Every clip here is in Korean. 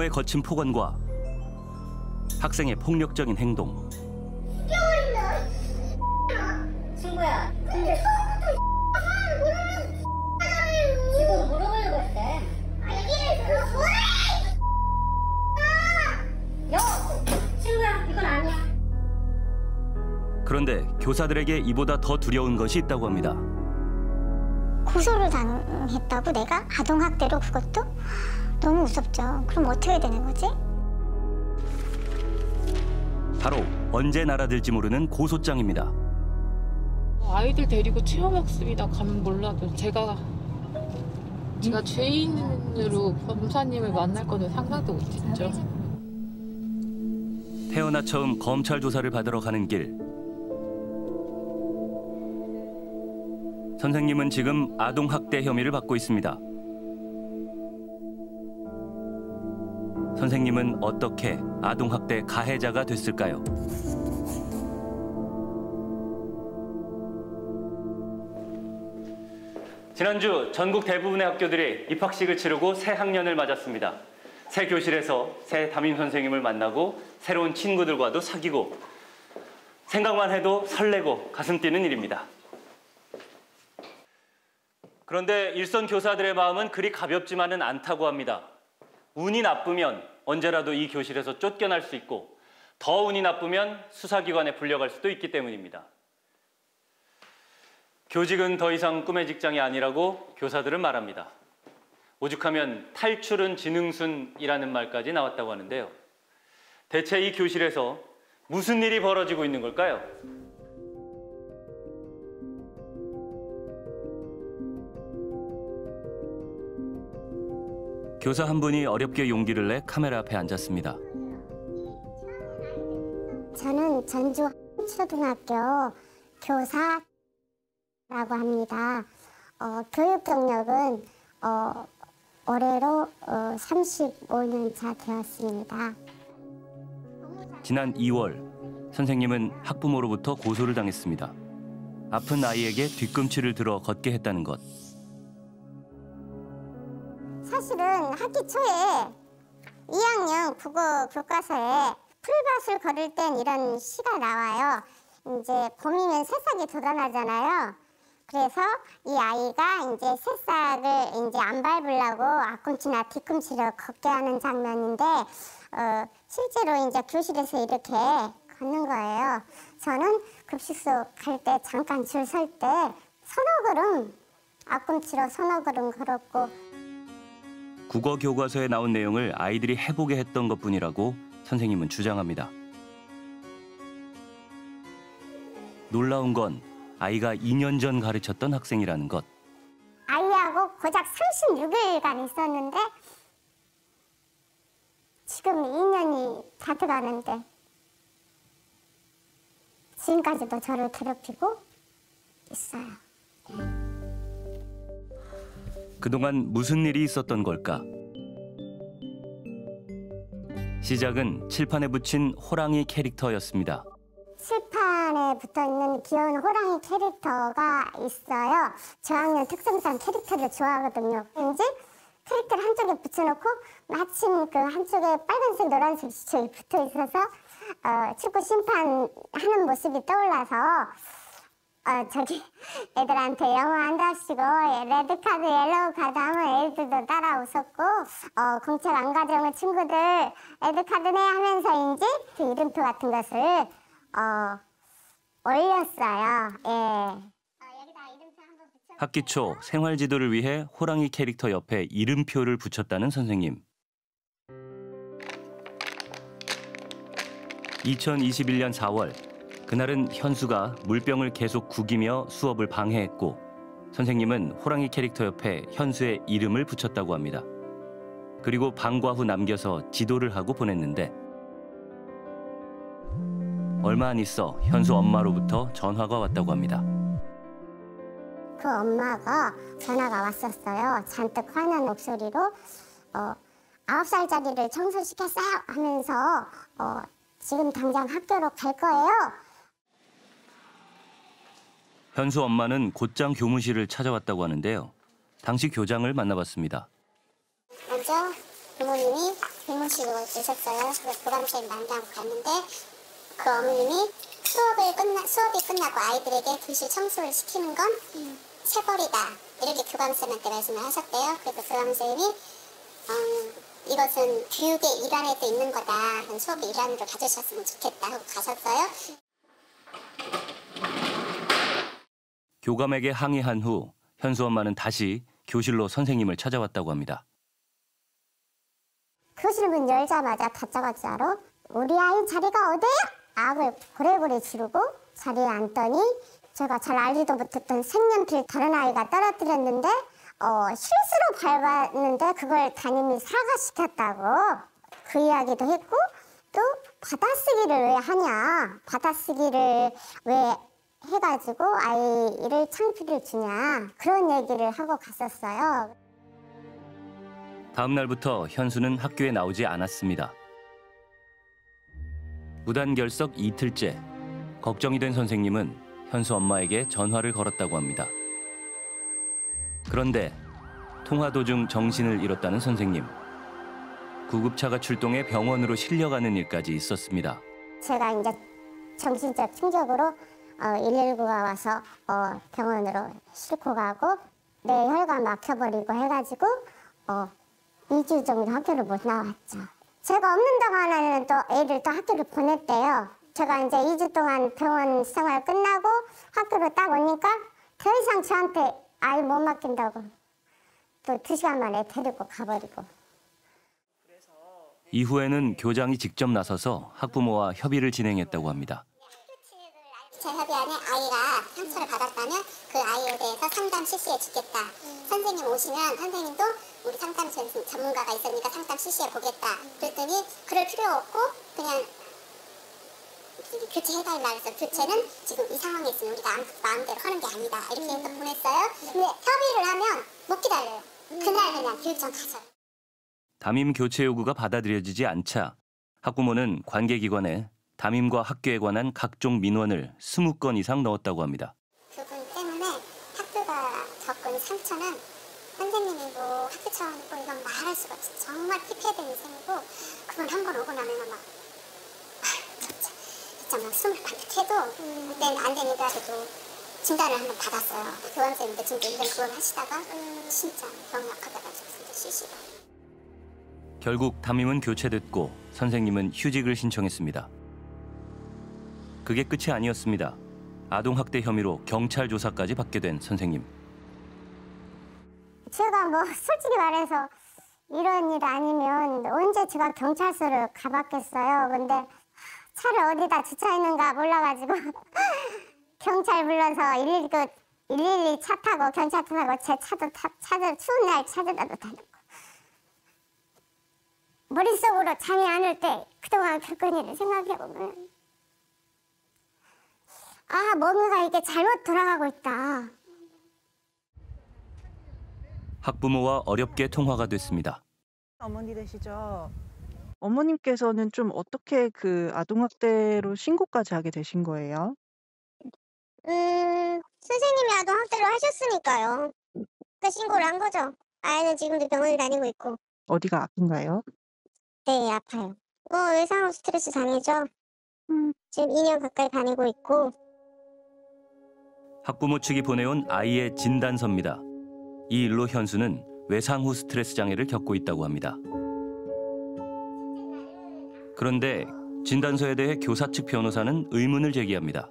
학부모의 거친 폭언과 학생의 폭력적인 행동. 친구야, 근데 지금 물어보려고 했대. 여, 친구야, 이건 아니야. 그런데 교사들에게 이보다 더 두려운 것이 있다고 합니다. 고소를 당했다고 내가 아동학대로 그것도 너무 무섭죠. 그럼 어떻게 되는 거지? 바로 언제 날아들지 모르는 고소장입니다. 아이들 데리고 체험학습이나 가면 몰라도 제가 제가 죄인으로 검사님을 만날 거는 상상도 못했죠. 태어나 처음 검찰 조사를 받으러 가는 길. 선생님은 지금 아동 학대 혐의를 받고 있습니다. 선생님은 어떻게 아동 학대 가해자가 됐을까요? 지난주 전국 대부분의 학교들이 입학식을 치르고 새 학년을 맞았습니다. 새 교실에서 새 담임 선생님을 만나고 새로운 친구들과도 사귀고 생각만 해도 설레고 가슴 뛰는 일입니다. 그런데 일선 교사들의 마음은 그리 가볍지만은 않다고 합니다. 운이 나쁘면 언제라도 이 교실에서 쫓겨날 수 있고 더 운이 나쁘면 수사기관에 불려갈 수도 있기 때문입니다. 교직은 더 이상 꿈의 직장이 아니라고 교사들은 말합니다. 오죽하면 탈출은 지능순이라는 말까지 나왔다고 하는데요. 대체 이 교실에서 무슨 일이 벌어지고 있는 걸까요? 교사 한 분이 어렵게 용기를 내 카메라 앞에 앉았습니다. 저는 전주 초등학교 교사라고 합니다. 어, 교육 경력은 어, 올해로 어, 35년 차 되었습니다. 지난 2월 선생님은 학부모로부터 고소를 당했습니다. 아픈 아이에게 뒤꿈치를 들어 걷게 했다는 것. 사실은 학기 초에 2학년 국어 교과서에 풀밭을 걸을 땐 이런 시가 나와요. 이제 봄이면 새싹이 돋아나잖아요. 그래서 이 아이가 이제 새싹을 이제 안 밟으려고 앞꿈치나 뒤꿈치를 걷게 하는 장면인데 어, 실제로 이제 교실에서 이렇게 걷는 거예요. 저는 급식소 갈 때 잠깐 줄 설 때 서너 걸음 앞꿈치로 서너 걸음 걸었고 국어 교과서에 나온 내용을 아이들이 해보게 했던 것뿐이라고 선생님은 주장합니다. 놀라운 건 아이가 2년 전 가르쳤던 학생이라는 것. 아이하고 고작 36일간 있었는데 지금 2년이 다 돼가는데 지금까지도 저를 괴롭히고 있어요. 그동안 무슨 일이 있었던 걸까? 시작은 칠판에 붙인 호랑이 캐릭터였습니다. 칠판에 붙어 있는 귀여운 호랑이 캐릭터가 있어요. 저학년 특성상 캐릭터를 좋아하거든요. 왠지 캐릭터를 한쪽에 붙여놓고 마침 그 한쪽에 빨간색, 노란색 붙어 있어서 어, 축구 심판하는 모습이 떠올라서 어, 저기 애들한테 영어 한답시고 red card, yellow card 하면 애들도 따라 웃었고 어, 공책 안 가져온 친구들 레드카드네 하면서인지 그 이름표 같은 것을 어, 올렸어요. 예. 학기 초 생활 지도를 위해 호랑이 캐릭터 옆에 이름표를 붙였다는 선생님. 2021년 4월 그날은 현수가 물병을 계속 구기며 수업을 방해했고 선생님은 호랑이 캐릭터 옆에 현수의 이름을 붙였다고 합니다. 그리고 방과 후 남겨서 지도를 하고 보냈는데 얼마 안 있어 현수 엄마로부터 전화가 왔다고 합니다. 그 엄마가 전화가 왔었어요. 잔뜩 화난 목소리로 어, 아홉 살짜리를 청소시켰어요 하면서 어, 지금 당장 학교로 갈 거예요. 현수 엄마는 곧장 교무실을 찾아왔다고 하는데요. 당시 교장을 만나봤습니다. 먼저 부모님이 교무실에 계셨어요. 그래서 교감쌤 만나고 갔는데 그 어머님이 수업을 끝나 수업이 끝나고 아이들에게 교실 청소를 시키는 건 체벌이다 이렇게 교감쌤한테 말씀을 하셨대요. 그래서 교감쌤이 음, 이것은 교육의 일환에도 있는 거다. 수업의 일환으로 가져셨으면 좋겠다 하고 가셨어요. 교감에게 항의한 후 현수 엄마는 다시 교실로 선생님을 찾아왔다고 합니다. 교실 문 열자마자 다짜고짜로 우리 아이 자리가 어디야? 악을 고래고래 지르고 자리에 앉더니 제가 잘 알지도 못했던 색연필 다른 아이가 떨어뜨렸는데 어, 실수로 밟았는데 그걸 담임이 사과시켰다고 그 이야기도 했고 또 받아쓰기를 왜 하냐 받아쓰기를 왜 해가지고 아이를 창피를 주냐 그런 얘기를 하고 갔었어요. 다음 날부터 현수는 학교에 나오지 않았습니다. 무단결석 이틀째 걱정이 된 선생님은 현수 엄마에게 전화를 걸었다고 합니다. 그런데 통화 도중 정신을 잃었다는 선생님. 구급차가 출동해 병원으로 실려가는 일까지 있었습니다. 제가 이제 정신적 충격으로 어, 119가 와서 어, 병원으로 싣고 가고 내 혈관 막혀버리고 해가지고 어, 2주 정도 학교를 못 나왔죠. 제가 없는 동안에는 또 애를 또 학교를 보냈대요. 제가 이제 2주 동안 병원 생활 끝나고 학교로 딱 오니까 더 이상 저한테 아이 못 맡긴다고 또 2시간 만에 데리고 가버리고 이후에는 교장이 직접 나서서 학부모와 협의를 진행했다고 합니다. 재협의안에 아이가 상처를 받았다면 그 아이에 대해서 상담 실시해 주겠다. 선생님 오시면 선생님도 우리 상담 전- 전문가가 있으니까 상담 실시해 보겠다. 그랬더니 그럴 필요 없고 그냥 교체해달라 그래서 교체는 지금 이 상황에 있으면 우리가 마음대로 하는 게 아니다. 이렇게 해서 보냈어요. 근데 협의를 하면 못 기다려요. 그날 그냥 교육청 가서. 담임 교체 요구가 받아들여지지 않자 학부모는 관계기관에 담임과 학교에 관한 각종 민원을 20건 이상 넣었다고 합니다. 그분 때문에 학교가 겪은 상처는 선생님이고 학교 차원이고 이건 말할 수가 없어. 정말 피폐된 인생이고 그분 한번 오고 나면 막 아휴, 진짜 진짜 막 숨을 반듯해도 그때는 안 되니까 저도 진단을 한번 받았어요. 교환쌤인데 진짜 1년 그걸 하시다가 진짜 너무 약하다가 진짜 쉬시고. 결국 담임은 교체됐고 선생님은 휴직을 신청했습니다. 그게 끝이 아니었습니다. 아동학대 혐의로 경찰 조사까지 받게 된 선생님. 제가 뭐 솔직히 말해서 이런 일 아니면 언제 제가 경찰서를 가봤겠어요. 근데 차를 어디다 주차했는가 몰라가지고 경찰 불러서 119, 112 차 타고 경찰 타고 제 차도 타, 찾아 추운 날 찾아다도 다녔고 머릿속으로 잠이 안 올 때 그동안 겪은 일을 생각해보면 아 뭔가 이게 잘못 돌아가고 있다. 학부모와 어렵게 통화가 됐습니다. 어머니 되시죠? 어머님께서는 좀 어떻게 그 아동학대로 신고까지 하게 되신 거예요? 음, 선생님이 아동 학대를 하셨으니까요. 그 신고를 한 거죠. 아이는 지금도 병원에 다니고 있고. 어디가 아픈가요? 네, 아파요. 어, 외상후 스트레스 장애죠. 음, 지금 2년 가까이 다니고 있고. 학부모 측이 보내온 아이의 진단서입니다. 이 일로 현수는 외상 후 스트레스 장애를 겪고 있다고 합니다. 그런데 진단서에 대해 교사 측 변호사는 의문을 제기합니다.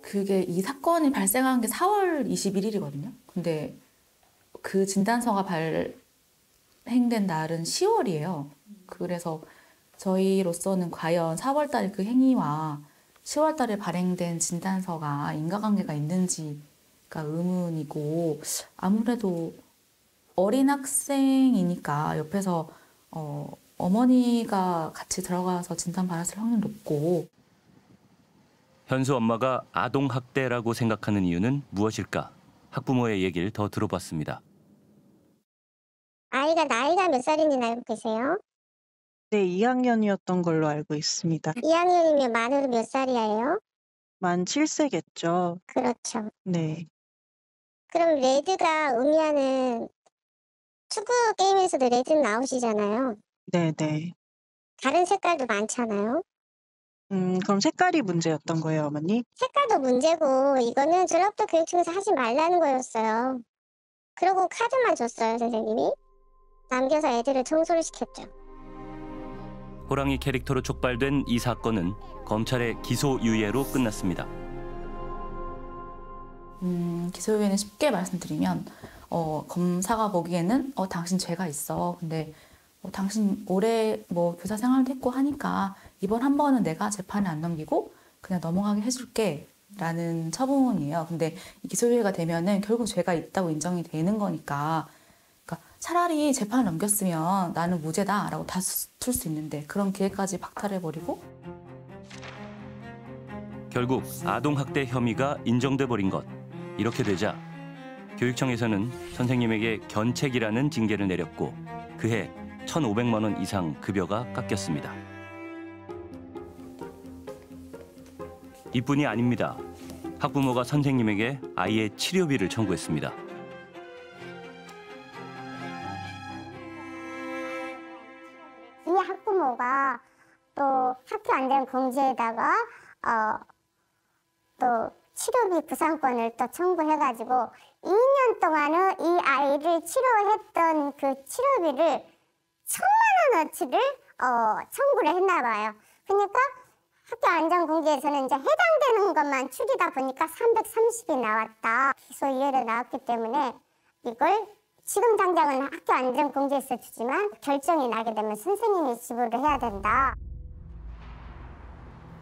그게 이 사건이 발생한 게 4월 21일이거든요. 근데 그 진단서가 발행된 날은 10월이에요. 그래서 저희로서는 과연 4월 달그 행위와 10월 달에 발행된 진단서가 인과관계가 있는지가 의문이고 아무래도 어린 학생이니까 옆에서 어, 어머니가 같이 들어가서 진단 받았을 확률이 높고 현수 엄마가 아동 학대라고 생각하는 이유는 무엇일까? 학부모의 얘기를 더 들어봤습니다. 아이가 나이가 몇 살인지 알고 계세요? 네, 2학년이었던 걸로 알고 있습니다. 2학년이면 만으로 몇 살이에요? 만 7세겠죠. 그렇죠. 네. 그럼 레드가 의미하는 축구 게임에서도 레드 나오시잖아요. 네네. 다른 색깔도 많잖아요. 음, 그럼 색깔이 문제였던 거예요, 어머니? 색깔도 문제고 이거는 졸업도 교육청에서 하지 말라는 거였어요. 그러고 카드만 줬어요, 선생님이. 남겨서 애들을 청소를 시켰죠. 호랑이 캐릭터로 촉발된 이 사건은 검찰의 기소유예로 끝났습니다. 음, 기소유예는 쉽게 말씀드리면 어, 검사가 보기에는 어, 당신 죄가 있어. 근데 어, 당신 올해 뭐 교사 생활도 했고 하니까 이번 한 번은 내가 재판에 안 넘기고 그냥 넘어가게 해줄게. 라는 처분이에요. 근데 이 기소유예가 되면은 결국 죄가 있다고 인정이 되는 거니까 차라리 재판을 넘겼으면 나는 무죄다 라고 다툴 수 있는데 그런 기회까지 박탈해버리고 결국 아동학대 혐의가 인정돼 버린 것. 이렇게 되자 교육청에서는 선생님에게 견책이라는 징계를 내렸고 그해 1,500만 원 이상 급여가 깎였습니다. 이뿐이 아닙니다. 학부모가 선생님에게 아이의 치료비를 청구했습니다. 학부모가 또 학교 안전 공지에다가 어, 또 치료비 구상권을 또 청구해가지고 2년 동안은 이 아이를 치료했던 그 치료비를 천만 원어치를 어, 청구를 했나 봐요. 그러니까 학교 안전 공지에서는 이제 해당되는 것만 추리다 보니까 330이 나왔다. 기소유예로 나왔기 때문에 이걸 지금 당장은 학교 안전 공지에서 주지만 결정이 나게 되면 선생님이 지불을 해야 된다.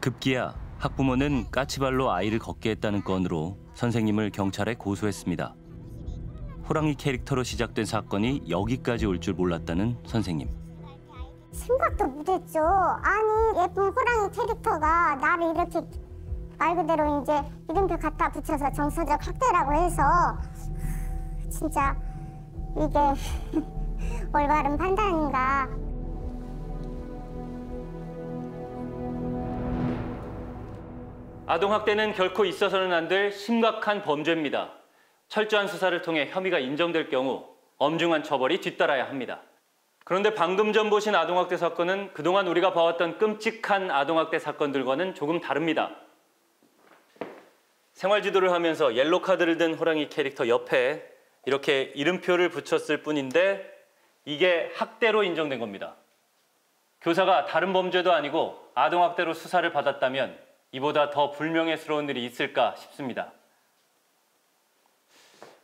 급기야 학부모는 까치발로 아이를 걷게 했다는 건으로 선생님을 경찰에 고소했습니다. 호랑이 캐릭터로 시작된 사건이 여기까지 올 줄 몰랐다는 선생님. 생각도 못했죠. 아니 예쁜 호랑이 캐릭터가 나를 이렇게 말 그대로 이제 이름표 갖다 붙여서 정서적 학대라고 해서 진짜 이게 올바른 판단인가. 아동학대는 결코 있어서는 안 될 심각한 범죄입니다. 철저한 수사를 통해 혐의가 인정될 경우 엄중한 처벌이 뒤따라야 합니다. 그런데 방금 전 보신 아동학대 사건은 그동안 우리가 봐왔던 끔찍한 아동학대 사건들과는 조금 다릅니다. 생활지도를 하면서 옐로 카드를 든 호랑이 캐릭터 옆에 이렇게 이름표를 붙였을 뿐인데 이게 학대로 인정된 겁니다. 교사가 다른 범죄도 아니고 아동학대로 수사를 받았다면 이보다 더 불명예스러운 일이 있을까 싶습니다.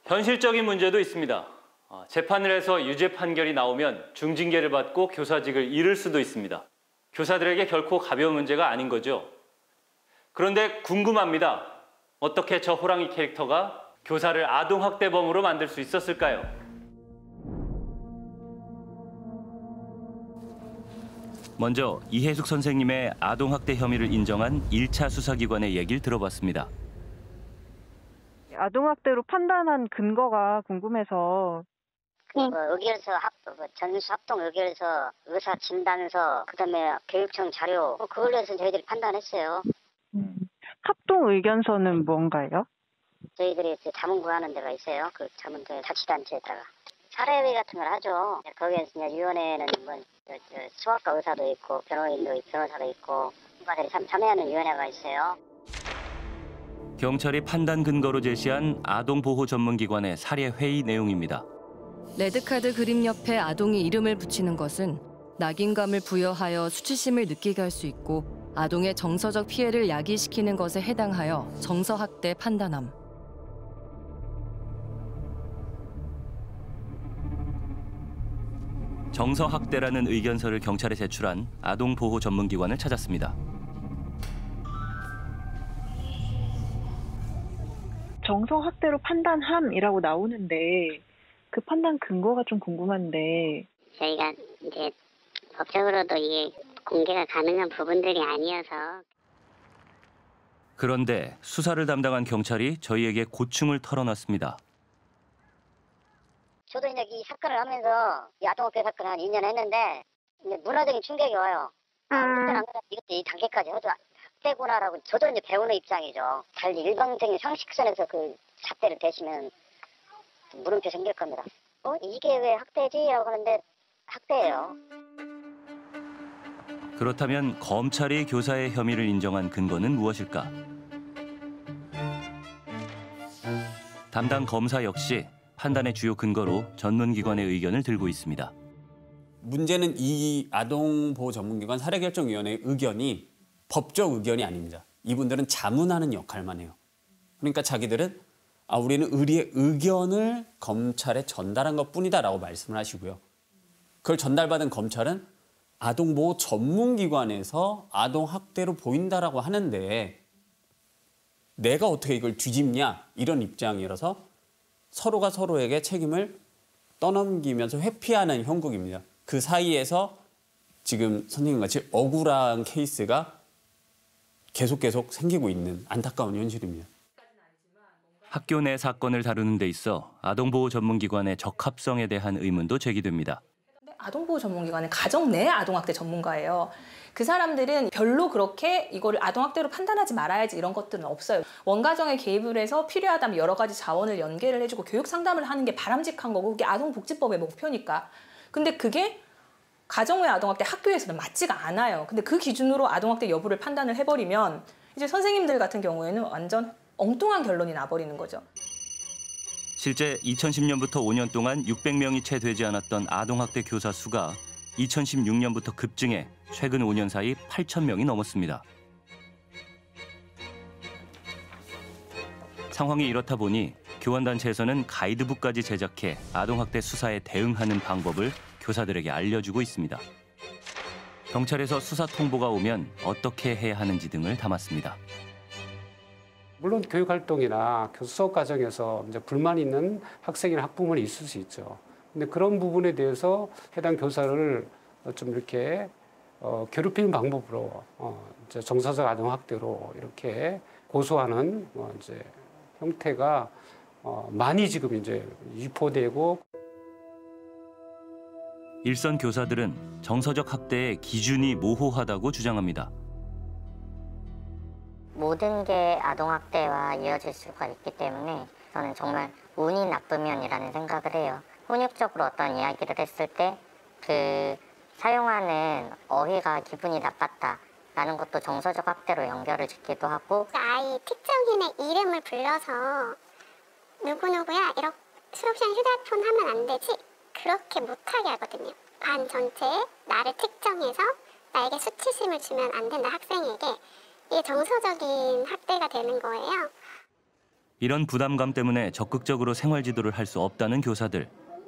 현실적인 문제도 있습니다. 어, 재판을 해서 유죄 판결이 나오면 중징계를 받고 교사직을 잃을 수도 있습니다. 교사들에게 결코 가벼운 문제가 아닌 거죠. 그런데 궁금합니다. 어떻게 저 호랑이 캐릭터가 교사를 아동학대범으로 만들 수 있었을까요? 먼저 이해숙 선생님의 아동학대 혐의를 인정한 1차 수사기관의 얘기를 들어봤습니다. 아동학대로 판단한 근거가 궁금해서 뭐 의결서 합, 뭐 전수 합동 의결서 의사 진단서 그다음에 교육청 자료 뭐 그걸로 해서 저희들이 판단했어요. 음, 합동 의견서는 뭔가요? 저희들이 이제 자문 구하는 데가 있어요. 그 자문대 자치단체에다가 사례회 같은 걸 하죠. 거기에서 이제 위원회는 뭐 저, 저 수학과 의사도 있고 변호인도 있고 변호사도 있고 후가들이 참 참여하는 위원회가 있어요. 경찰이 판단 근거로 제시한 아동 보호 전문 기관의 사례 회의 내용입니다. 레드카드 그림 옆에 아동이 이름을 붙이는 것은 낙인감을 부여하여 수치심을 느끼게 할 수 있고 아동의 정서적 피해를 야기시키는 것에 해당하여 정서학대 판단함. 정서 학대라는 의견서를 경찰에 제출한 아동 보호 전문 기관을 찾았습니다. 정서 학대로 판단함이라고 나오는데 그 판단 근거가 좀 궁금한데 저희가 이제 법적으로도 이게 공개가 가능한 부분들이 아니어서 그런데 수사를 담당한 경찰이 저희에게 고충을 털어놨습니다. 저도 이제 이 사건을 하면서 이 아동학대 사건을 한 2년 했는데 이제 문화적인 충격이 와요. 아, 그때는 안 그래도 이것도 이 단계까지 해도 학대구나라고 저도 이제 배우는 입장이죠. 달리 일방적인 상식선에서 그 잣대를 대시면 물음표 생길 겁니다. 어 이게 왜 학대지 라고 하는데 학대예요. 그렇다면 검찰이 교사의 혐의를 인정한 근거는 무엇일까? 담당 검사 역시 판단의 주요 근거로 전문기관의 의견을 들고 있습니다. 문제는 이 아동보호 전문기관 사례결정위원회의 의견이 법적 의견이 아닙니다. 이분들은 자문하는 역할만 해요. 그러니까 자기들은 아 우리는 의리의 의견을 검찰에 전달한 것 뿐이다라고 말씀을 하시고요. 그걸 전달받은 검찰은 아동보호 전문기관에서 아동학대로 보인다라고 하는데 내가 어떻게 이걸 뒤집냐 이런 입장이라서 서로가 서로에게 책임을 떠넘기면서 회피하는 형국입니다. 그 사이에서 지금 선생님 같이 억울한 케이스가 계속 계속 생기고 있는 안타까운 현실입니다. 학교 내 사건을 다루는 데 있어 아동보호 전문기관의 적합성에 대한 의문도 제기됩니다. 아동보호 전문기관은 가정 내 아동학대 전문가예요. 그 사람들은 별로 그렇게 이거를 아동학대로 판단하지 말아야지 이런 것들은 없어요. 원가정에 개입을 해서 필요하다면 여러 가지 자원을 연계를 해주고 교육 상담을 하는 게 바람직한 거고 그게 아동복지법의 목표니까. 근데 그게 가정 외 아동학대 학교에서는 맞지가 않아요. 근데 그 기준으로 아동학대 여부를 판단을 해버리면 이제 선생님들 같은 경우에는 완전 엉뚱한 결론이 나버리는 거죠. 실제 2010년부터 5년 동안 600명이 채 되지 않았던 아동학대 교사 수가 2016년부터 급증해 최근 5년 사이 8,000명이 넘었습니다. 상황이 이렇다 보니 교환단체에서는 가이드북까지 제작해 아동학대 수사에 대응하는 방법을 교사들에게 알려주고 있습니다. 경찰에서 수사 통보가 오면 어떻게 해야 하는지 등을 담았습니다. 물론 교육 활동이나 교수 수업 과정에서 이제 불만 있는 학생이나 학부모는 있을 수 있죠. 근데 그런 부분에 대해서 해당 교사를 좀 이렇게 어, 괴롭히는 방법으로 어, 이제 정서적 아동 학대로 이렇게 고소하는 어, 이제 형태가 어, 많이 지금 이제 유포되고 일선 교사들은 정서적 학대의 기준이 모호하다고 주장합니다. 모든 게 아동학대와 이어질 수가 있기 때문에 저는 정말 운이 나쁘면이라는 생각을 해요. 훈육적으로 어떤 이야기를 했을 때 그 사용하는 어휘가 기분이 나빴다 라는 것도 정서적 학대로 연결을 짓기도 하고 아이 특정인의 이름을 불러서 누구누구야? 이렇게 수업 시간 휴대폰 하면 안 되지? 그렇게 못하게 하거든요. 반 전체에 나를 특정해서 나에게 수치심을 주면 안 된다 학생에게. 이게 정서적인 학대가 되는 거예요. 이런 부담감 때문에 적극적으로 생활 지도를 할 수 없다는 교사들.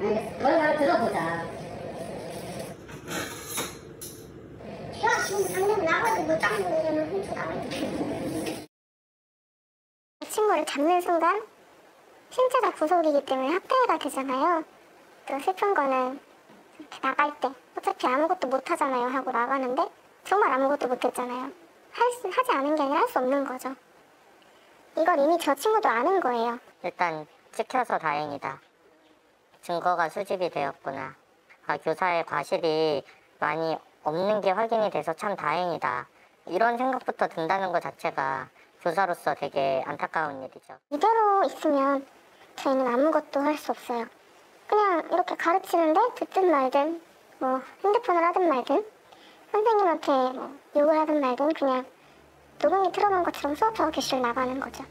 알겠어 뭘말 들어보자 야 지금 당장 나가도 못 잡는 거는 훔쳐 나가야 친구를 잡는 순간 신체적 구속이기 때문에 학대가 되잖아요. 또 슬픈 거는 이렇게 나갈 때 어차피 아무것도 못 하잖아요 하고 나가는데 정말 아무것도 못 했잖아요. 할 수, 하지 않은 게 아니라 할 수 없는 거죠. 이걸 이미 저 친구도 아는 거예요. 일단 찍혀서 다행이다. 증거가 수집이 되었구나. 아, 교사의 과실이 많이 없는 게 확인이 돼서 참 다행이다. 이런 생각부터 든다는 것 자체가 교사로서 되게 안타까운 일이죠. 이대로 있으면 저희는 아무것도 할 수 없어요. 그냥 이렇게 가르치는데 듣든 말든 뭐 핸드폰을 하든 말든 선생님한테 뭐 욕을 하든 말든 그냥 녹음기 틀어놓은 것처럼 수업하고 교실 나가는 거죠.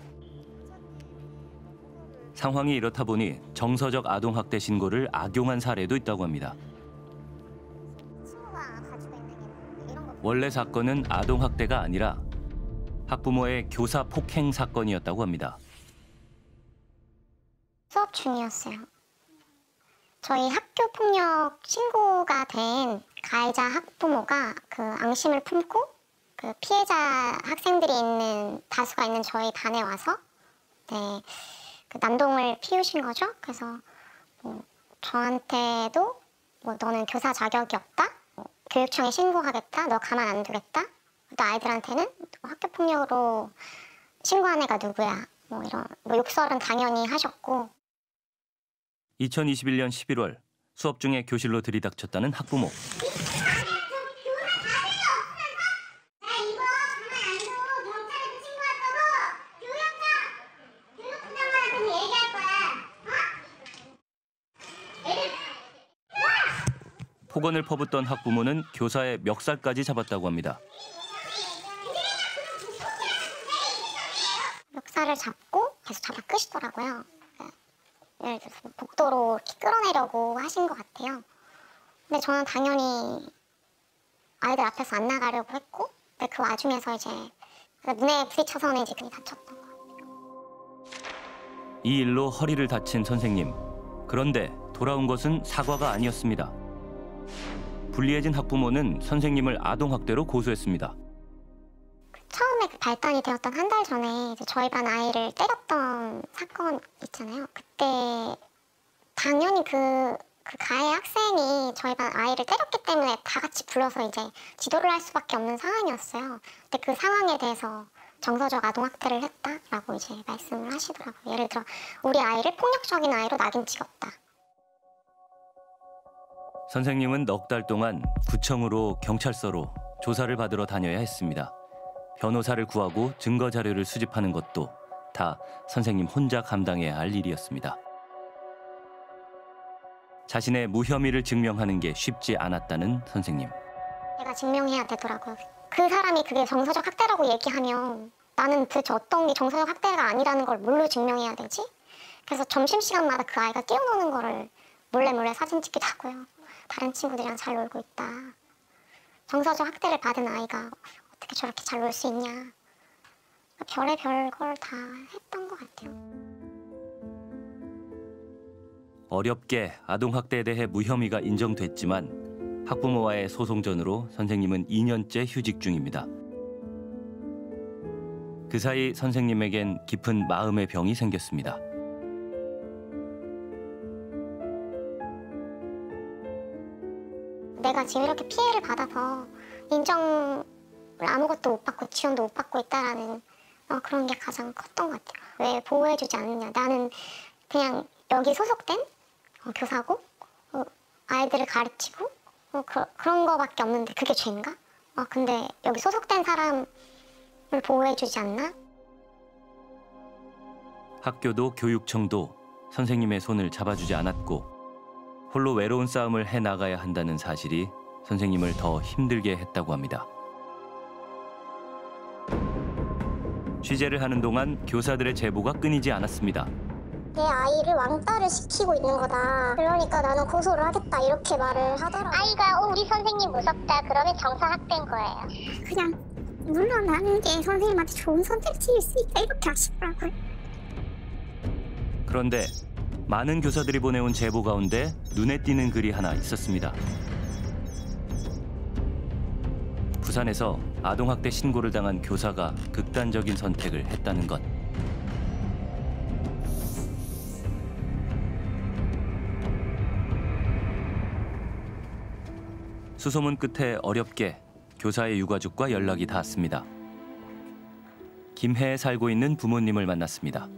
상황이 이렇다 보니 정서적 아동 학대 신고를 악용한 사례도 있다고 합니다. 원래 사건은 아동 학대가 아니라 학부모의 교사 폭행 사건이었다고 합니다. 수업 중이었어요. 저희 학교 폭력 신고가 된 가해자 학부모가 그 앙심을 품고 그 피해자 학생들이 있는 다수가 있는 저희 반에 와서 네, 그 난동을 피우신 거죠. 그래서 뭐 저한테도 뭐 너는 교사 자격이 없다. 뭐 교육청에 신고하겠다. 너 가만 안 두겠다. 또 아이들한테는 학교 폭력으로 신고한 애가 누구야. 뭐 이런 뭐 욕설은 당연히 하셨고 2021년 11월 수업 중에 교실로 들이닥쳤다는 학부모. 폭언을 퍼붓던 학부모는 교사의 멱살까지 잡았다고 합니다. 멱살을 잡고 계속 잡아 끄시더라고요. 그 예를 들어서 뭐 복도로 이렇게 끌어내려고 하신 것 같아요. 근데 저는 당연히 아이들 앞에서 안 나가려고 했고, 근데 그 와중에서 이제 그 눈에 부딪혀서는 이제 그게 다쳤던 거. 이 일로 허리를 다친 선생님. 그런데 돌아온 것은 사과가 아니었습니다. 불리해진 학부모는 선생님을 아동학대로 고소했습니다. 처음에 그 발단이 되었던 한 달 전에 저희 반 아이를 때렸던 사건 있잖아요. 그때 당연히 그, 그 가해 학생이 저희 반 아이를 때렸기 때문에 다 같이 불러서 이제 지도를 할 수밖에 없는 상황이었어요. 근데 그 상황에 대해서 정서적 아동학대를 했다라고 이제 말씀을 하시더라고요. 예를 들어 우리 아이를 폭력적인 아이로 낙인 찍었다. 선생님은 넉 달 동안 구청으로 경찰서로 조사를 받으러 다녀야 했습니다. 변호사를 구하고 증거 자료를 수집하는 것도 다 선생님 혼자 감당해야 할 일이었습니다. 자신의 무혐의를 증명하는 게 쉽지 않았다는 선생님. 내가 증명해야 되더라고요. 그 사람이 그게 정서적 학대라고 얘기하면 나는 도대체 어떤 게 정서적 학대가 아니라는 걸 뭘로 증명해야 되지? 그래서 점심시간마다 그 아이가 뛰어노는 거를 몰래 몰래 사진 찍기도 하고요. 다른 친구들이랑 잘 놀고 있다. 정서적 학대를 받은 아이가 어떻게 저렇게 잘 놀 수 있냐. 별의 별 걸 다 했던 것 같아요. 어렵게 아동학대에 대해 무혐의가 인정됐지만 학부모와의 소송전으로 선생님은 2년째 휴직 중입니다. 그 사이 선생님에겐 깊은 마음의 병이 생겼습니다. 지금 이렇게 피해를 받아서 인정을 아무것도 못 받고 지원도 못 받고 있다라는 어, 그런 게 가장 컸던 것 같아요. 왜 보호해주지 않느냐. 나는 그냥 여기 소속된 어, 교사고 어, 아이들을 가르치고 어, 그, 그런 거밖에 없는데 그게 죄인가? 어, 근데 여기 소속된 사람을 보호해주지 않나? 학교도 교육청도 선생님의 손을 잡아주지 않았고 홀로 외로운 싸움을 해 나가야 한다는 사실이 선생님을 더 힘들게 했다고 합니다. 취재를 하는 동안 교사들의 제보가 끊이지 않았습니다. 내 아이를 왕따를 시키고 있는 거다. 그러니까 나는 고소를 하겠다 이렇게 말을 하더라고. 아이가 어, 우리 선생님 무섭다 그러면 정서학대인 거예요. 그냥 물러나는 게 선생님한테 좋은 선택지일 수 있다 이렇게 하시더라고요. 그런데 많은 교사들이 보내온 제보 가운데 눈에 띄는 글이 하나 있었습니다. 부산에서 아동학대 신고를 당한 교사가 극단적인 선택을 했다는 것. 수소문 끝에 어렵게 교사의 유가족과 연락이 닿았습니다. 김해에 살고 있는 부모님을 만났습니다.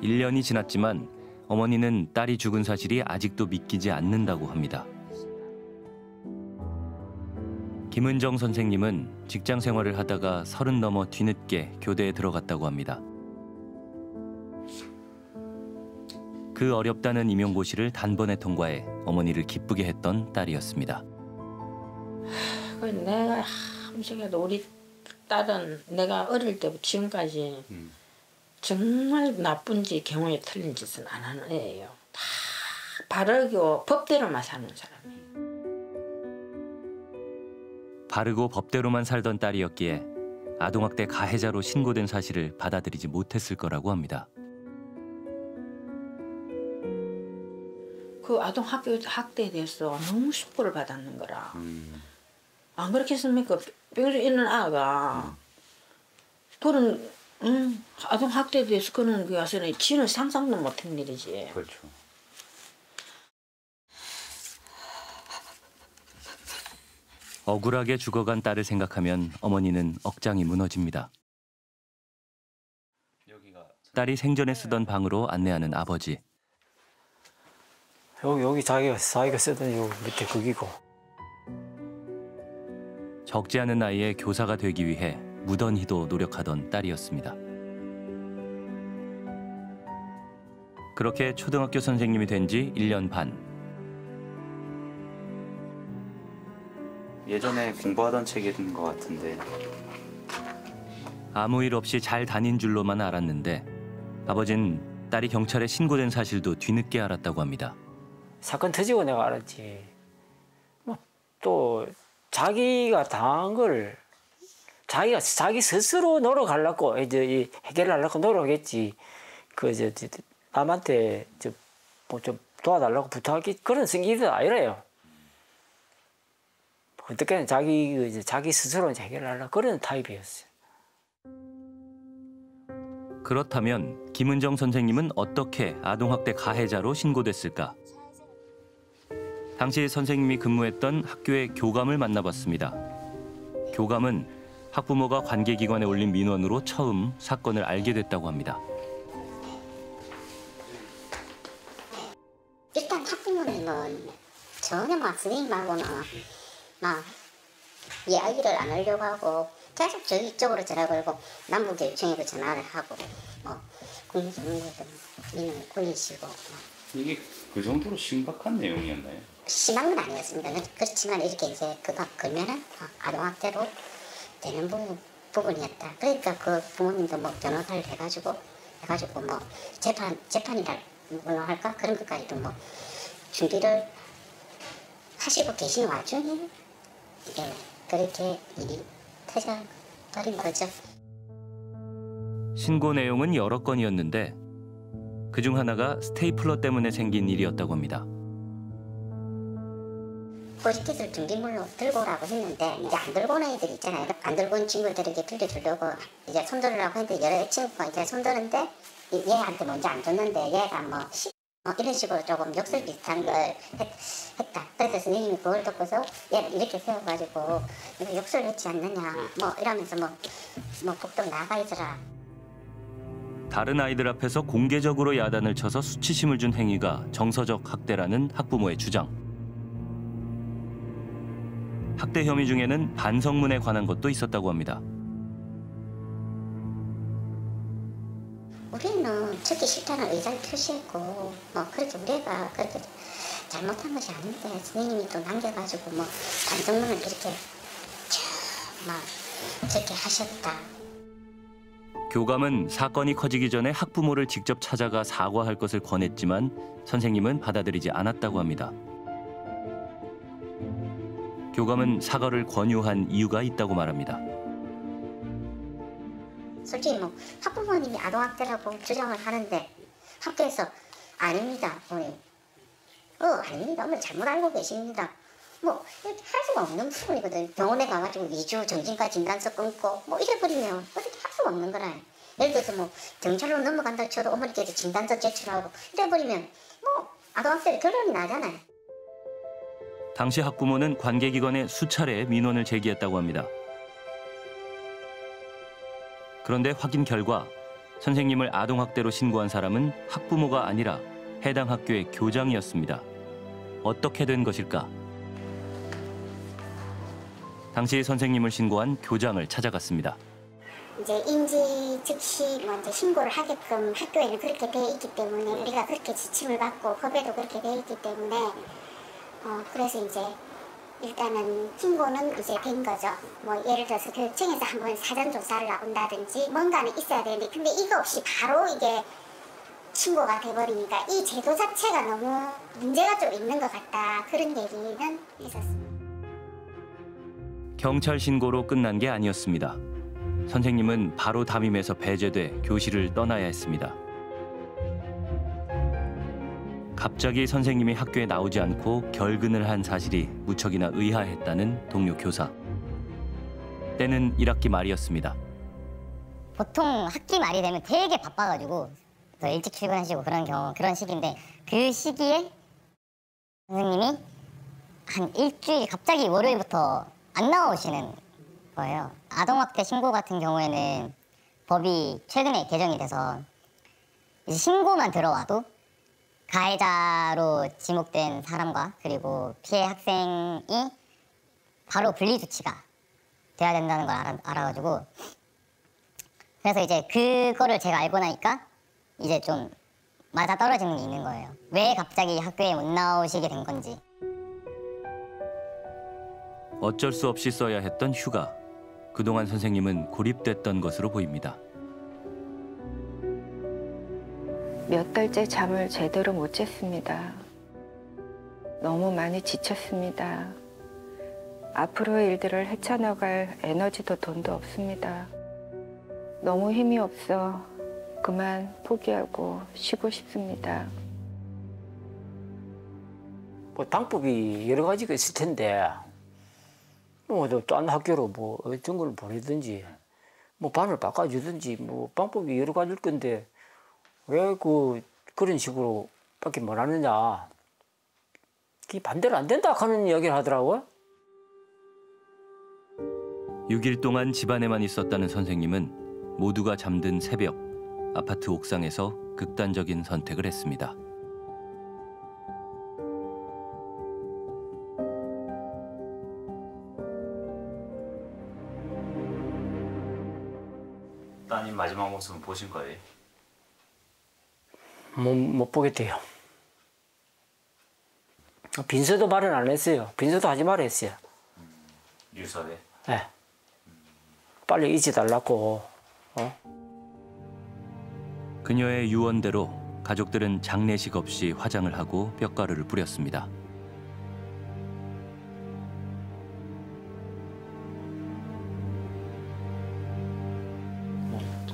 일년이 지났지만 어머니는 딸이 죽은 사실이 아직도 믿기지 않는다고 합니다. 김은정 선생님은 직장 생활을 하다가 서른 넘어 뒤늦게 교대에 들어갔다고 합니다. 그 어렵다는 임용고시를 단번에 통과해 어머니를 기쁘게 했던 딸이었습니다. 그 내가 함식해도 우리 딸은 내가 어릴 때부터 지금까지 정말 나쁜 짓 경우에 틀린 짓은 안 하는 애예요. 다 바르고 법대로만 사는 사람이에요. 바르고 법대로만 살던 딸이었기에 아동학대 가해자로 신고된 사실을 받아들이지 못했을 거라고 합니다. 그그 아동 학교 학대에 대해서 너무 숙고를 받았는 거라. 안 그렇게 했습니까? 병원에 있는 아가 그런 음, 아동 학대에 대해서 그는 그 와서는 지는 상상도 못한 일이지. 그렇죠. 억울하게 죽어간 딸을 생각하면 어머니는 억장이 무너집니다. 딸이 생전에 쓰던 방으로 안내하는 아버지. 여기 여기 자기가 자기가 쓰던 요 밑에 거기고 적지 않은 나이에 교사가 되기 위해 무던히도 노력하던 딸이었습니다. 그렇게 초등학교 선생님이 된 지 1년 반. 예전에 공부하던 책이 있는 것 같은데 아무 일 없이 잘 다닌 줄로만 알았는데 아버진 딸이 경찰에 신고된 사실도 뒤늦게 알았다고 합니다. 사건 터지고 내가 알았지. 뭐 또 자기가 당한 걸 자기가 자기 스스로 노력하려고 이제 이 해결하려고 노력했지. 그저 남한테 저뭐좀 도와달라고 부탁하기 그런 성질이 아니래요. 어떻게든 자기 그 이제 자기 스스로 이제 해결하려고 그런 타입이었어요. 그렇다면 김은정 선생님은 어떻게 아동학대 가해자로 신고됐을까? 당시 선생님이 근무했던 학교의 교감을 만나봤습니다. 교감은 학부모가 관계기관에 올린 민원으로 처음 사건을 알게 됐다고 합니다. 일단 학부모님은 전혀 막 선생님하고는 막 이야기를 안 하려고 하고 계속 저기 쪽으로 전화 걸고 남부교육청에도 전화를 하고 뭐 국민정부에도 민원을 굴리시고 뭐 이게 그 정도로 심각한 내용이었나요? 심한 건 아니었습니다. 그렇지만 이렇게 이제 그거 걸면은 아동학대로 되는 부분, 부분이었다. 그러니까 그 부모님도 뭐 변호사를 해가지고 해가지고 뭐 재판 재판이라 뭐 할까 그런 것까지도 뭐 준비를 하시고 계신 와중에 예, 그렇게 일이 터져버린 거죠. 신고 내용은 여러 건이었는데 그중 하나가 스테이플러 때문에 생긴 일이었다고 합니다. 포스트잇을 준비물로 들고 오라고 했는데 이제 안 들고 온 애들 있잖아요. 안 들고 온 친구들에게 빌려주려고 이제 손들으라고 했는데 여러 친구가 이제 손드는데 얘한테 먼저 안 줬는데 얘가 뭐 어, 이런 식으로 조금 욕설 비슷한 걸 했, 다 그래서 선생님이 그걸 듣고서 얘 이렇게 세워가지고 이거 욕설 했지 않느냐 뭐 이러면서 뭐, 뭐 복도 나가 있어라. 다른 아이들 앞에서 공개적으로 야단을 쳐서 수치심을 준 행위가 정서적 학대라는 학부모의 주장. 학대 혐의 중에는 반성문에 관한 것도 있었다고 합니다. 우리는 듣기 싫다는 의사를 표시했고 뭐 그렇게 우리가 그렇게 잘못한 것이 아닌데 선생님이 또 남겨가지고 뭐 반성문을 이렇게 막 저렇게 하셨다. 교감은 사건이 커지기 전에 학부모를 직접 찾아가 사과할 것을 권했지만 선생님은 받아들이지 않았다고 합니다. 교감은 사과를 권유한 이유가 있다고 말합니다. 솔직히 뭐 학부모님이 아동학대라고 주장을 하는데 학교에서 아닙니다. 어머니. 어 아닙니다. 어머니 잘못 알고 계십니다. 뭐 할 수가 없는 부분이거든. 병원에 가가지고 2주 정신과 진단서 끊고 뭐 이래버리면 어떻게 할 수가 없는 거라. 예를 들어서 뭐 경찰로 넘어간다 쳐도 어머니께서 진단서 제출하고 이래버리면 뭐 아동학대 결론이 나잖아요. 당시 학부모는 관계기관에 수차례 민원을 제기했다고 합니다. 그런데 확인 결과 선생님을 아동학대로 신고한 사람은 학부모가 아니라 해당 학교의 교장이었습니다. 어떻게 된 것일까? 당시 선생님을 신고한 교장을 찾아갔습니다. 이제 인지 즉시 먼저 신고를 하게끔 학교에는 그렇게 돼 있기 때문에 우리가 그렇게 지침을 받고 법에도 그렇게 돼 있기 때문에 어 그래서 이제 일단은 신고는 이제 된 거죠. 뭐 예를 들어서 교육청에서 한번 사전 조사를 나온다든지 뭔가는 있어야 되는데 근데 이거 없이 바로 이게 신고가 돼버리니까 이 제도 자체가 너무 문제가 좀 있는 것 같다 그런 얘기는 있었습니다. 경찰 신고로 끝난 게 아니었습니다. 선생님은 바로 담임에서 배제돼 교실을 떠나야 했습니다. 갑자기 선생님이 학교에 나오지 않고 결근을 한 사실이 무척이나 의아했다는 동료 교사. 때는 1학기 말이었습니다. 보통 학기 말이 되면 되게 바빠가지고 더 일찍 출근하시고 그런 경우 그런 시기인데 그 시기에 선생님이 한 일주일 갑자기 월요일부터 안 나오시는 거예요. 아동학대 신고 같은 경우에는 법이 최근에 개정이 돼서 신고만 들어와도 가해자로 지목된 사람과 그리고 피해 학생이 바로 분리 조치가 돼야 된다는 걸 알아, 알아가지고 그래서 이제 그거를 제가 알고 나니까 이제 좀 맞아 떨어지는 게 있는 거예요. 왜 갑자기 학교에 못 나오시게 된 건지. 어쩔 수 없이 써야 했던 휴가. 그동안 선생님은 고립됐던 것으로 보입니다. 몇 달째 잠을 제대로 못 잤습니다. 너무 많이 지쳤습니다. 앞으로의 일들을 헤쳐나갈 에너지도 돈도 없습니다. 너무 힘이 없어 그만 포기하고 쉬고 싶습니다. 뭐 방법이 여러 가지가 있을 텐데 뭐딴 학교로 뭐 어떤 걸 보내든지 뭐 반을 바꿔주든지 뭐 방법이 여러 가지일 건데 왜 그 그런 식으로 밖에 못 하느냐 그게 반대로 안 된다 하는 이야기를 하더라고요. 6일 동안 집안에만 있었다는 선생님은 모두가 잠든 새벽 아파트 옥상에서 극단적인 선택을 했습니다. 따님 마지막 모습은 보신 거예요? 못, 못 보겠대요. 빈서도 말은 안 했어요. 빈서도 하지 말아 했어요. 유서에? 네. 빨리 잊지 달라고. 어? 그녀의 유언대로 가족들은 장례식 없이 화장을 하고 뼈가루를 뿌렸습니다.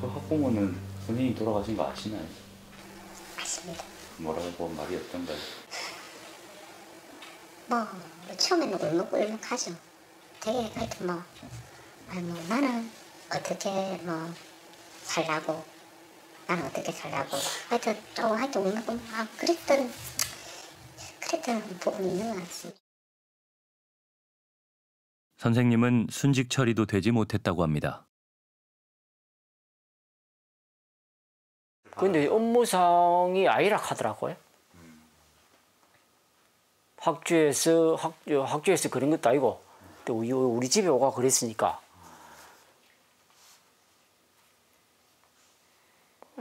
그 학부모는 선생님이 돌아가신 거 아시나요? 뭐라고 말이 없던가요? 뭐 처음에는 울먹울먹하죠. 되게 하여튼 뭐, 아니 뭐 나는 어떻게 뭐 살라고 나는 어떻게 살라고 하여튼 좀 하여튼 울먹울먹 아, 그랬던 그랬던 부분이 있는 것 같습니다. 선생님은 순직 처리도 되지 못했다고 합니다. 근데 업무상이 아니라 하더라고요. 학교에서 학, 학교에서 그런 것도 아니고 또 우리, 집에 오가 그랬으니까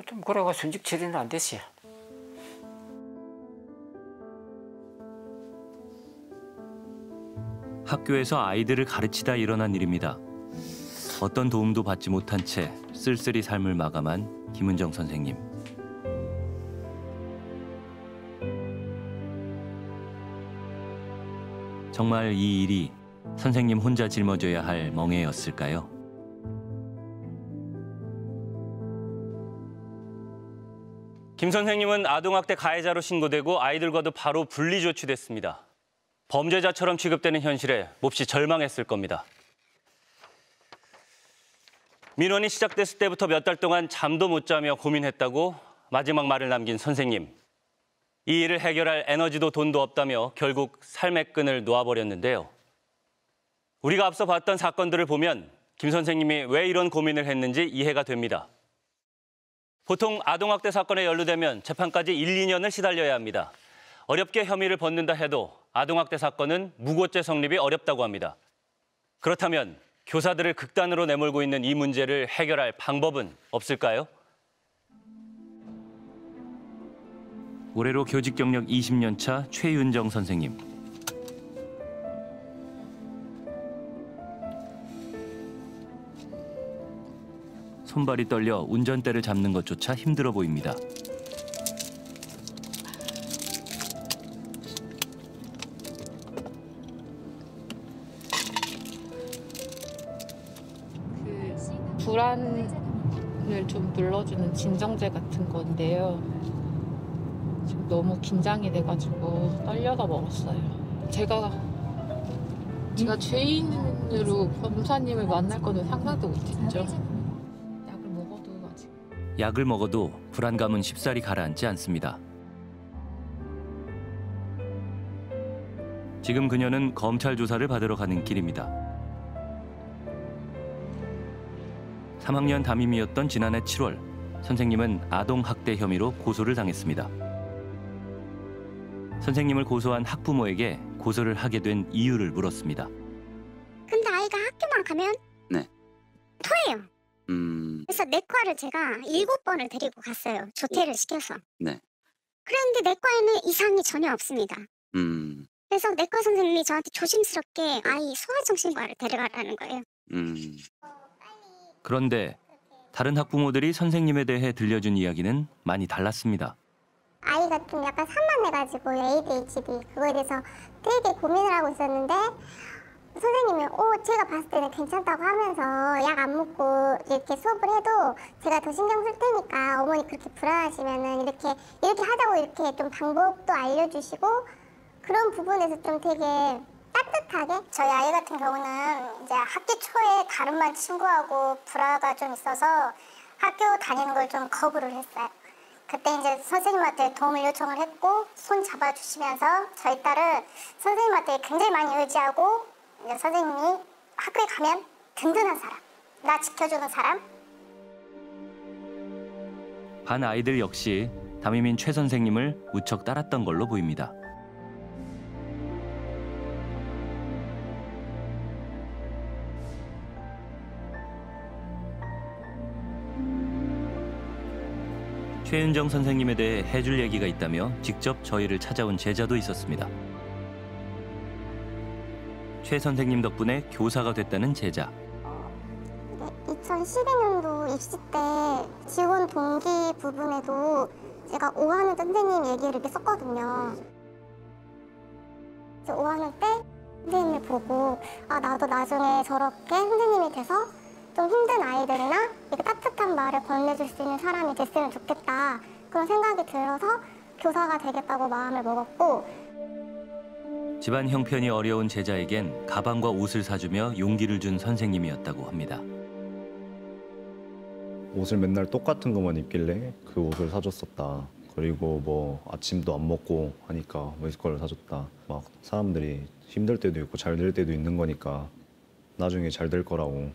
좀 그래가 순직 처리는 안 됐어요. 학교에서 아이들을 가르치다 일어난 일입니다. 어떤 도움도 받지 못한 채 쓸쓸히 삶을 마감한 김은정 선생님. 정말 이 일이 선생님 혼자 짊어져야 할 멍해였을까요? 김 선생님은 아동학대 가해자로 신고되고 아이들과도 바로 분리 조치됐습니다. 범죄자처럼 취급되는 현실에 몹시 절망했을 겁니다. 민원이 시작됐을 때부터 몇 달 동안 잠도 못 자며 고민했다고 마지막 말을 남긴 선생님. 이 일을 해결할 에너지도 돈도 없다며 결국 삶의 끈을 놓아버렸는데요. 우리가 앞서 봤던 사건들을 보면 김 선생님이 왜 이런 고민을 했는지 이해가 됩니다. 보통 아동학대 사건에 연루되면 재판까지 1, 2년을 시달려야 합니다. 어렵게 혐의를 벗는다 해도 아동학대 사건은 무고죄 성립이 어렵다고 합니다. 그렇다면 교사들을 극단으로 내몰고 있는 이 문제를 해결할 방법은 없을까요? 올해로 교직 경력 20년 차 최윤정 선생님. 손발이 떨려 운전대를 잡는 것조차 힘들어 보입니다. 그 불안을 좀 눌러주는 진정제 같은 건데요. 너무 긴장이 돼가지고 떨려서 먹었어요. 제가 제가 죄인으로 검사님을 만날 거는 상상도 못했죠. 약을 먹어도 아직 약을 먹어도 불안감은 쉽사리 가라앉지 않습니다. 지금 그녀는 검찰 조사를 받으러 가는 길입니다. 3학년 담임이었던 지난해 7월 선생님은 아동 학대 혐의로 고소를 당했습니다. 선생님을 고소한 학부모에게 고소를 하게 된 이유를 물었습니다. 근데 아이가 학교만 가면 네. 토해요. 음, 그래서 내과를 제가 일곱 번을 데리고 갔어요. 조퇴를 시켜서. 네. 그런데 내과에는 이상이 전혀 없습니다. 음, 그래서 내과 선생님이 저한테 조심스럽게 아이 소아정신과를 데려가라는 거예요. 음. 그런데 다른 학부모들이 선생님에 대해 들려준 이야기는 많이 달랐습니다. 아이가 좀 약간 산만해가지고 ADHD 그거에 대해서 되게 고민을 하고 있었는데 선생님이 오 제가 봤을 때는 괜찮다고 하면서 약 안 먹고 이렇게 수업을 해도 제가 더 신경 쓸 테니까 어머니 그렇게 불안하시면은 이렇게 이렇게 하자고 이렇게 좀 방법도 알려주시고 그런 부분에서 좀 되게 따뜻하게 저희 아이 같은 경우는 이제 학기 초에 다른 반 친구하고 불화가 좀 있어서 학교 다니는 걸 좀 거부를 했어요. 그때 이제 선생님한테 도움을 요청을 했고 손 잡아주시면서 저희 딸을 선생님한테 굉장히 많이 의지하고 선생님이 학교에 가면 든든한 사람, 나 지켜주는 사람, 반 아이들 역시 담임인 최 선생님을 무척 따랐던 걸로 보입니다. 최윤정 선생님에 대해 해줄 얘기가 있다며 직접 저희를 찾아온 제자도 있었습니다. 최 선생님 덕분에 교사가 됐다는 제자. 2012년도 입시 때 지원 동기 부분에도 제가 5학년 선생님 얘기를 이렇게 썼거든요. 5학년 때 선생님을 보고 아 나도 나중에 저렇게 선생님이 돼서 좀 힘든 아이들이나 이렇게 따뜻한 말을 건네줄 수 있는 사람이 됐으면 좋겠다 그런 생각이 들어서 교사가 되겠다고 마음을 먹었고 집안 형편이 어려운 제자에겐 가방과 옷을 사주며 용기를 준 선생님이었다고 합니다. 옷을 맨날 똑같은 것만 입길래 그 옷을 사줬었다. 그리고 뭐 아침도 안 먹고 하니까 외식거를 사줬다. 막 사람들이 힘들 때도 있고 잘 될 때도 있는 거니까 나중에 잘 될 거라고.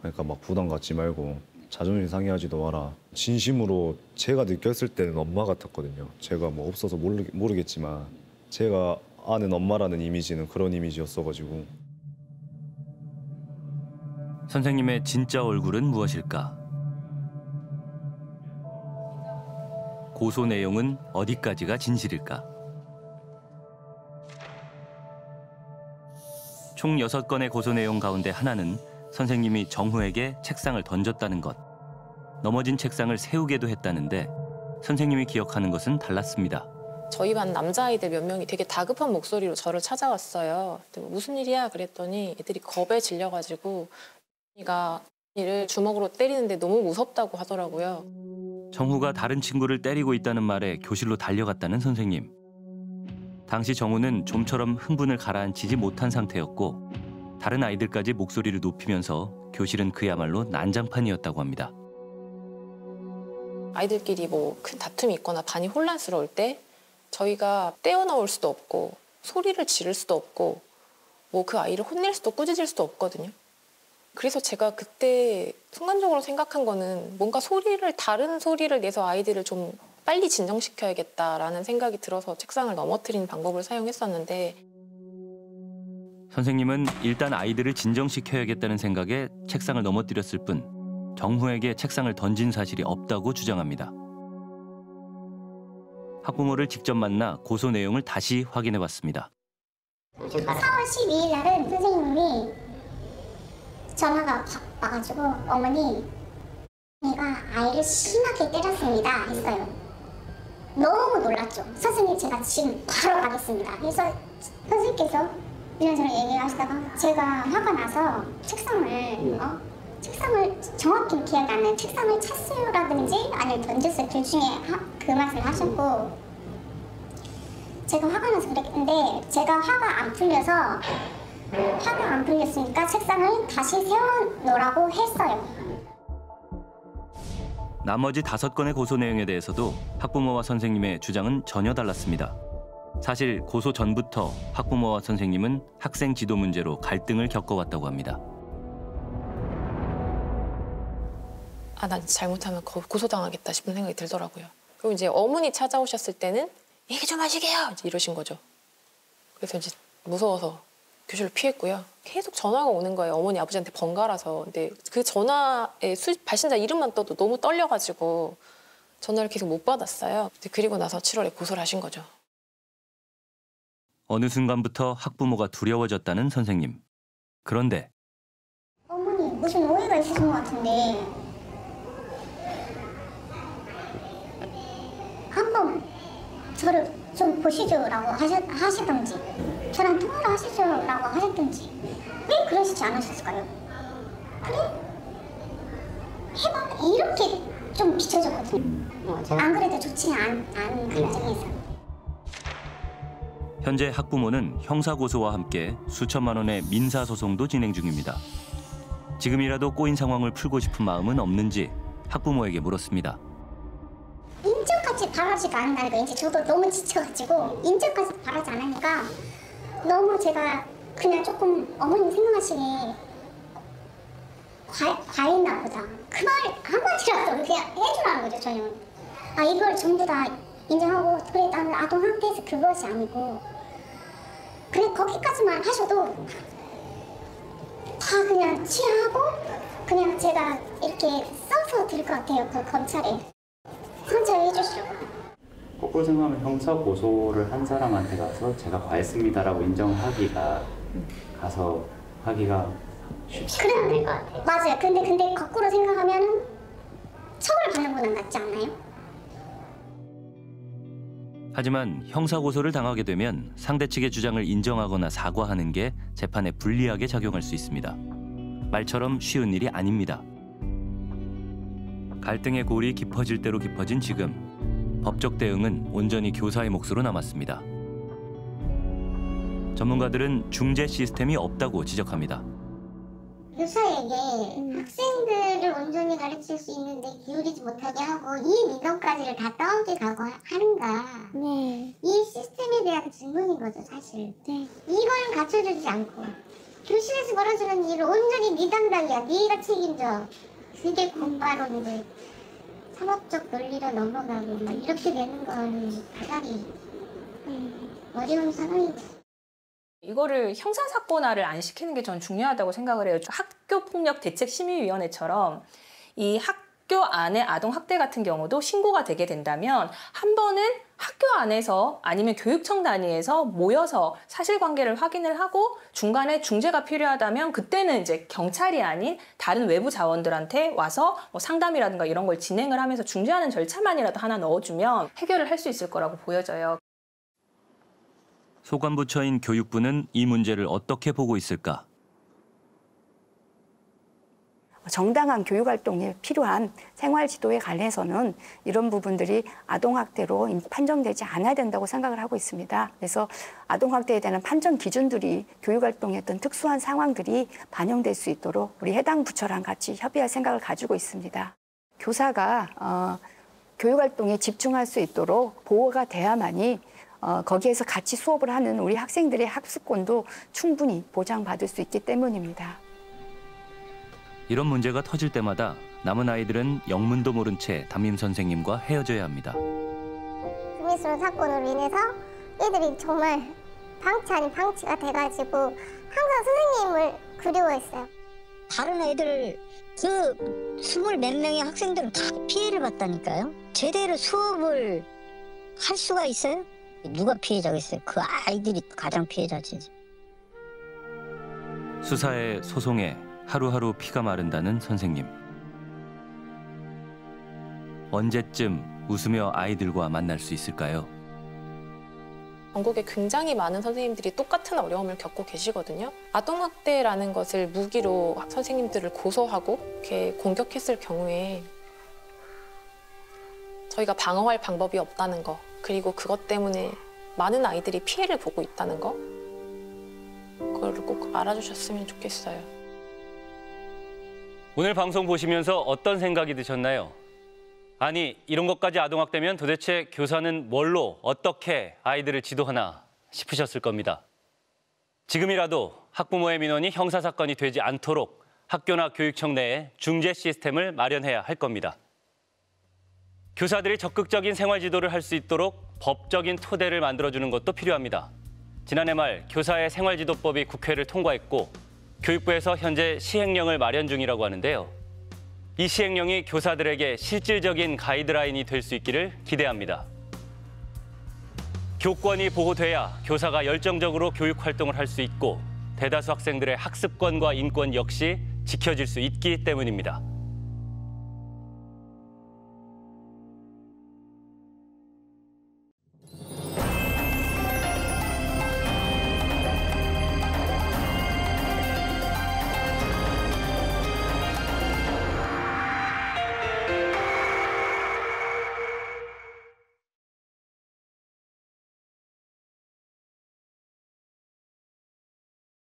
그러니까 막 부담 갖지 말고 자존심 상해하지도 마라. 진심으로 제가 느꼈을 때는 엄마 같았거든요. 제가 뭐 없어서 모르, 모르겠지만 제가 아는 엄마라는 이미지는 그런 이미지였어가지고 선생님의 진짜 얼굴은 무엇일까? 고소 내용은 어디까지가 진실일까? 총 6건의 고소 내용 가운데 하나는 선생님이 정후에게 책상을 던졌다는 것. 넘어진 책상을 세우게도 했다는데 선생님이 기억하는 것은 달랐습니다. 저희 반 남자아이들 몇 명이 되게 다급한 목소리로 저를 찾아왔어요. 무슨 일이야? 그랬더니 애들이 겁에 질려가지고 이가 이를 주먹으로 때리는데 너무 무섭다고 하더라고요. 정후가 다른 친구를 때리고 있다는 말에 교실로 달려갔다는 선생님. 당시 정우는 좀처럼 흥분을 가라앉히지 못한 상태였고 다른 아이들까지 목소리를 높이면서 교실은 그야말로 난장판이었다고 합니다. 아이들끼리 뭐 큰 다툼이 있거나 반이 혼란스러울 때 저희가 떼어놓을 수도 없고 소리를 지를 수도 없고 뭐 그 아이를 혼낼 수도 꾸짖을 수도 없거든요. 그래서 제가 그때 순간적으로 생각한 거는 뭔가 소리를 다른 소리를 내서 아이들을 좀 빨리 진정시켜야겠다라는 생각이 들어서 책상을 넘어뜨리는 방법을 사용했었는데 선생님은 일단 아이들을 진정시켜야겠다는 생각에 책상을 넘어뜨렸을 뿐 정후에게 책상을 던진 사실이 없다고 주장합니다. 학부모를 직접 만나 고소 내용을 다시 확인해 봤습니다. 4월 12일 날은 선생님이 전화가 팍 와가지고 어머니 얘가 아이를 심하게 때렸습니다 했어요. 너무 놀랐죠. 선생님 제가 지금 바로 가겠습니다. 그래서 선생님께서 이런저런 얘기하시다가 제가 화가 나서 책상을 어? 책상을 정확히 기억이 안 나요. 책상을 찼어요라든지 아니면 던졌어요. 둘 중에 하, 그 말을 하셨고 제가 화가 나서 그랬는데 제가 화가 안 풀려서 화가 안 풀렸으니까 책상을 다시 세워놓으라고 했어요. 나머지 다섯 건의 고소 내용에 대해서도 학부모와 선생님의 주장은 전혀 달랐습니다. 사실 고소 전부터 학부모와 선생님은 학생 지도 문제로 갈등을 겪어왔다고 합니다. 아, 나 잘못하면 거- 고소당하겠다 싶은 생각이 들더라고요. 그리고 이제 어머니 찾아오셨을 때는 얘기 좀 하시게요 이러신 거죠. 그래서 이제 무서워서 교실을 피했고요. 계속 전화가 오는 거예요. 어머니 아버지한테 번갈아서. 근데 그 전화에 수, 발신자 이름만 떠도 너무 떨려가지고 전화를 계속 못 받았어요. 그리고 나서 7월에 고소를 하신 거죠. 어느 순간부터 학부모가 두려워졌다는 선생님. 그런데 어머니 무슨 오해가 있으신 것 같은데 한번 저를 좀 보시죠라고 하셨, 하시던지 저랑 통화를 하시죠라고 하셨던지 왜 그러시지 않으셨을까요? 그래? 해봐 이렇게 좀 비춰졌거든요. 안 그래도 좋지 않, 않은 감정에서. 현재 학부모는 형사 고소와 함께 수천만 원의 민사 소송도 진행 중입니다. 지금이라도 꼬인 상황을 풀고 싶은 마음은 없는지 학부모에게 물었습니다. 인정까지 바라지가 않는다니까 이제 저도 너무 지쳐가지고 인정까지 바라지 않으니까 너무 제가 그냥 조금 어머님 생각하시기에 과, 과했나 보다 그 말 한마디라도 그냥 해주라는 거죠 저는 아 이걸 전부 다 인정하고 그래 나는 아동학대에서 그것이 아니고 그래 거기까지만 하셔도 다 그냥 취하고 그냥 제가 이렇게 써서 드릴 것 같아요 그 검찰에 선처해 주시라고 거꾸로 생각하면 형사 고소를 한 사람한테 가서 제가 과했습니다라고 인정하기가 가서 하기가 쉽지 될것 같아요. 맞아요. 근데 근데 거꾸로 생각하면은 처벌 받는 거는 낫지 않나요? 하지만 형사 고소를 당하게 되면 상대 측의 주장을 인정하거나 사과하는 게 재판에 불리하게 작용할 수 있습니다. 말처럼 쉬운 일이 아닙니다. 갈등의 골이 깊어질 대로 깊어진 지금 법적 대응은 온전히 교사의 몫으로 남았습니다. 전문가들은 중재 시스템이 없다고 지적합니다. 교사에게 학생들을 온전히 가르칠 수 있는데 기울이지 못하게 하고 이 민원까지를 다 떠넘게 가고 하는가 이 시스템에 대한 질문인 거죠 사실. 이걸 갖춰주지 않고 교실에서 벌어지는 일을 온전히 네 담당이야 네가 책임져. 그게 공바론인데 상업적 논리로 넘어가고 막 이렇게 되는 거는 가장이 어려운 상황이죠 이거를 형사사건화를 안 시키는 게 저는 중요하다고 생각을 해요. 학교폭력대책심의위원회처럼 이 학교 안에 아동학대 같은 경우도 신고가 되게 된다면 한 번은 학교 안에서 아니면 교육청 단위에서 모여서 사실관계를 확인을 하고 중간에 중재가 필요하다면 그때는 이제 경찰이 아닌 다른 외부 자원들한테 와서 뭐 상담이라든가 이런 걸 진행을 하면서 중재하는 절차만이라도 하나 넣어주면 해결을 할 수 있을 거라고 보여져요. 소관부처인 교육부는 이 문제를 어떻게 보고 있을까? 정당한 교육 활동에 필요한 생활 지도에 관해서는 이런 부분들이 아동학대로 판정되지 않아야 된다고 생각을 하고 있습니다. 그래서 아동학대에 대한 판정 기준들이 교육 활동의 어떤 특수한 상황들이 반영될 수 있도록 우리 해당 부처랑 같이 협의할 생각을 가지고 있습니다. 교사가 어, 교육 활동에 집중할 수 있도록 보호가 돼야만이 어, 거기에서 같이 수업을 하는 우리 학생들의 학습권도 충분히 보장받을 수 있기 때문입니다. 이런 문제가 터질 때마다 남은 아이들은 영문도 모른 채 담임 선생님과 헤어져야 합니다. 금미스러운 사건으로 인해서 애들이 정말 방치 아닌 방치가 돼가지고 항상 선생님을 그리워했어요. 다른 애들 그 스물 몇 명의 학생들은 다 피해를 봤다니까요. 제대로 수업을 할 수가 있어요? 누가 피해자겠어요? 그 아이들이 가장 피해자지. 수사에 소송에 하루하루 피가 마른다는 선생님. 언제쯤 웃으며 아이들과 만날 수 있을까요? 전국에 굉장히 많은 선생님들이 똑같은 어려움을 겪고 계시거든요. 아동학대라는 것을 무기로 선생님들을 고소하고 이렇게 공격했을 경우에 저희가 방어할 방법이 없다는 거 그리고 그것 때문에 많은 아이들이 피해를 보고 있다는 거 그걸 꼭 알아주셨으면 좋겠어요. 오늘 방송 보시면서 어떤 생각이 드셨나요? 아니, 이런 것까지 아동학대면 도대체 교사는 뭘로 어떻게 아이들을 지도하나 싶으셨을 겁니다. 지금이라도 학부모의 민원이 형사사건이 되지 않도록 학교나 교육청 내에 중재 시스템을 마련해야 할 겁니다. 교사들이 적극적인 생활 지도를 할 수 있도록 법적인 토대를 만들어주는 것도 필요합니다. 지난해 말 교사의 생활지도법이 국회를 통과했고 교육부에서 현재 시행령을 마련 중이라고 하는데요. 이 시행령이 교사들에게 실질적인 가이드라인이 될 수 있기를 기대합니다. 교권이 보호돼야 교사가 열정적으로 교육 활동을 할 수 있고 대다수 학생들의 학습권과 인권 역시 지켜질 수 있기 때문입니다.